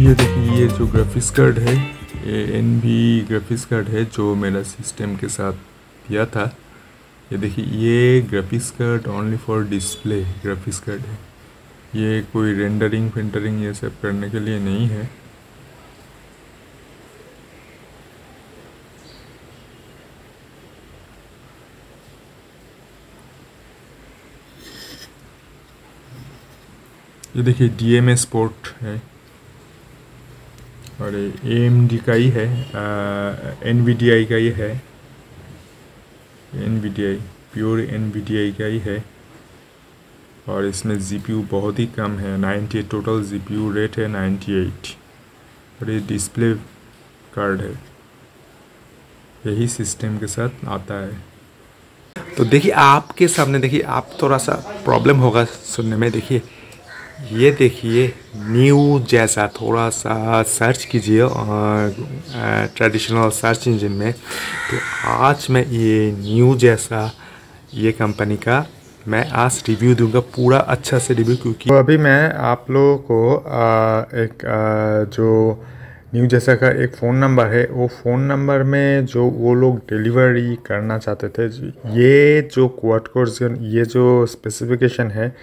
ये देखिए, ये जो ग्राफिक्स कार्ड है, ये एन ग्राफिक्स कार्ड है जो मेरा सिस्टम के साथ दिया था। ये देखिए, ये graphics card only for display graphics card है। ये कोई रेंडरिंग फेंडरिंग ये सब करने के लिए नहीं है। ये देखिए डी एम एस पोर्ट है। और ए एम डी का ही है एन वी डी आई का ही है N V D I pure N V D I का ही है। और इसमें जी पी यू बहुत ही कम है ninety total G P U rate है नाइन्टी एट और ये डिस्प्ले कार्ड है। यही सिस्टम के साथ आता है। तो देखिए आपके सामने, देखिए आप थोड़ा सा प्रॉब्लम होगा सुनने में, देखिए। ये देखिए न्यू जैसा थोड़ा सा सर्च कीजिए ट्रेडिशनल सर्च इंजन में। तो आज मैं ये न्यू जैसा ये कंपनी का मैं आज रिव्यू दूँगा पूरा अच्छा से रिव्यू क्योंकि तो अभी मैं आप लोगों को आ, एक आ, जो न्यू जैसा का एक फ़ोन नंबर है वो फ़ोन नंबर में जो वो लोग डिलीवरी करना चाहते थे ये जो क्वाड कोर्सियन ये जो स्पेसिफिकेशन है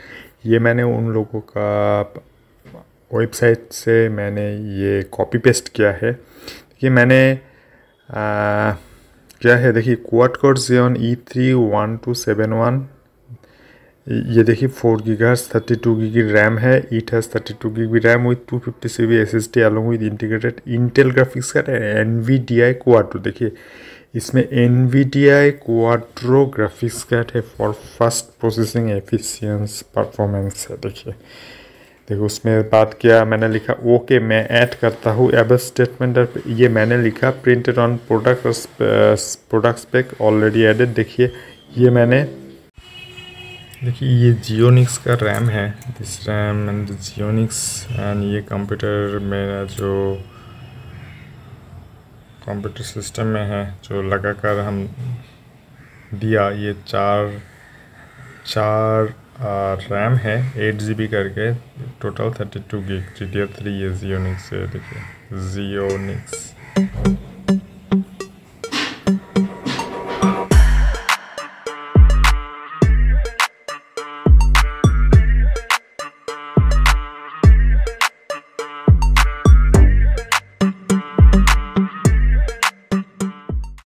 ये मैंने उन लोगों का वेबसाइट से मैंने ये कॉपी पेस्ट किया है। कि मैंने आ, क्या है देखिए quad core Xeon E three one two seven one ये देखिए four gigahertz thirty two की रैम है it has thirty two G B RAM with two fifty C B S S T along with integrated Intel graphics card N V D I Quadro देखिए इसमें N V D I Quadro graphics card है for fast processing efficiency performance है, देखिए। देखो, उसमें बात किया, मैंने लिखा, ओके, मैं ऐड करता हूँ। एब स्टेटमेंट ये मैंने लिखा printed on product product spec already added देखिए, ये मैंने, देखिए, ये जियोनिक्स का रैम है। This RAM and Zionix and ये कंप्यूटर मेरा जो कंप्यूटर सिस्टम में है, जो लगाकर हम दिया ये चार चार रैम है एट जी बी करके total thirty two G G D three ये जियोनिक्स देखिए। जियोनिक्स